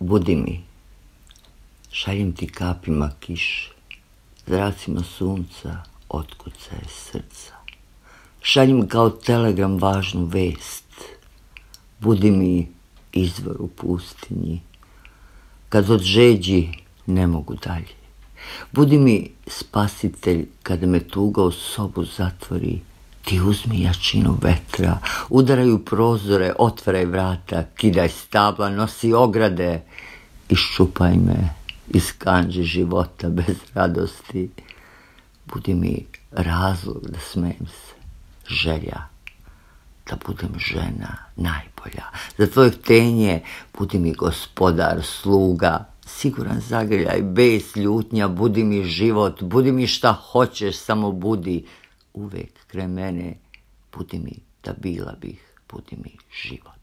Budi mi, šaljem ti kapima kiše, zracima sunca, otkucaje srca. Šaljem kao telegram važnu vest, budi mi izvor u pustinji, kad od žeđi ne mogu dalje. Budi mi spasitelj kada me tuga u sobu zatvori, ti uzmi jačinu vetra, udaraju prozore, otvaraj vrata, kidaj stabla, nosi ograde, iščupaj me iz kanđe života bez radosti. Budi mi razlog da smijem se, želja da budem žena najbolja. Za tvoje tenje budi mi gospodar, sluga, siguran zagrljaj, bez ljutnja, budi mi život, budi mi šta hoćeš, samo budi uvek kre mene, budi mi da bila bih, budi mi život.